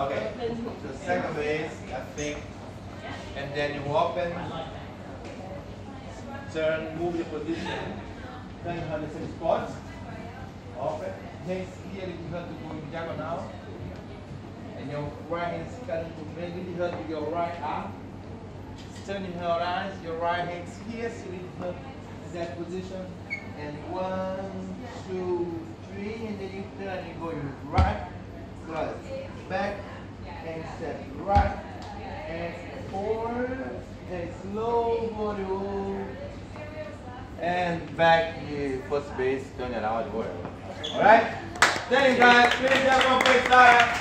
Okay. The second base, I think. And then you open. Turn, move your position. Turn you have the same spot. Open. Hands here, you have to go in diagonal. And your right hand is cutting to it hurt with your right arm. Turning her eyes, your right hand's here, so you have that position. And one, two, three, and then you turn and go your right, cross, back, and step right, and forward, and slow body roll, and back the first base, turn around world. Alright? Thank you guys. Please everyone play style.